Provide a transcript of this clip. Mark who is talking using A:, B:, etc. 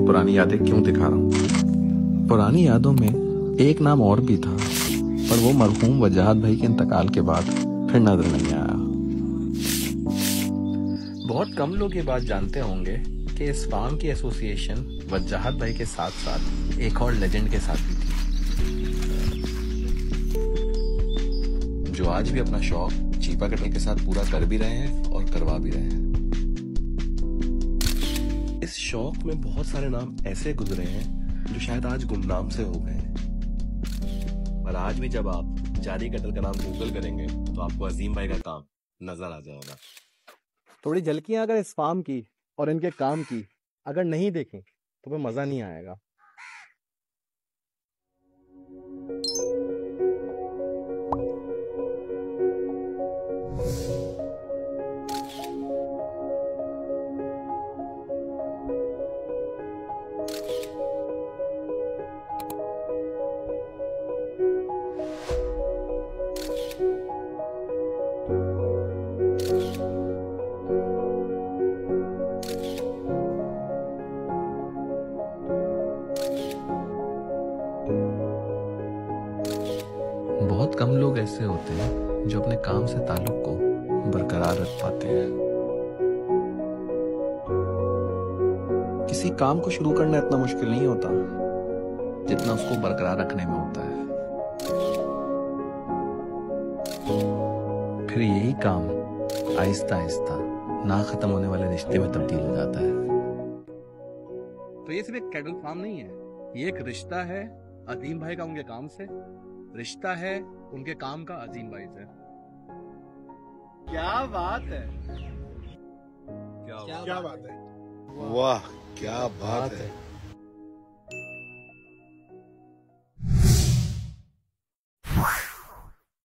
A: पुरानी यादें क्यों दिखा रहा हूँ? पुरानी यादों में एक नाम और भी था, पर वो मरहूम वजाहत भाई के इंतकाल के बाद फिर नज़र नहीं आया। बहुत कम लोग ये बात जानते होंगे कि इस फार्म की एसोसिएशन वजाहत भाई के साथ साथ एक और लेजेंड के साथ भी थी। जो आज भी अपना शौक चीपा कटल के साथ पूरा कर भी रहे हैं और करवा भी रहे हैं। शौक में बहुत सारे नाम ऐसे गुजरे हैं जो शायद आज गुमनाम से हो गए हैं। पर आज भी जब आप जारी कटल का नाम गूगल करेंगे तो आपको अजीम भाई का काम नज़र आ जाएगा।
B: थोड़ी झलकियाँ अगर इस फार्म की और इनके काम की अगर नहीं देखें तो फिर मज़ा नहीं आएगा।
A: कम लोग ऐसे होते हैं जो अपने काम से ताल्लुक को बरकरार रख पाते हैं। किसी काम को शुरू करना इतना मुश्किल नहीं होता, जितना उसको बरकरार रखने में होता है। फिर यही काम आहिस्ता आहिस्ता ना खत्म होने वाले रिश्ते में तब्दील हो जाता है।
B: तो ये सिर्फ़ एक कैटल फार्म नहीं है, ये एक रिश्ता है अजीम भाई का उनके काम से। रिश्ता है उनके काम का अजीम भाई से।
C: क्या बात है।
D: क्या
C: क्या बात है।
D: वाह क्या बात है।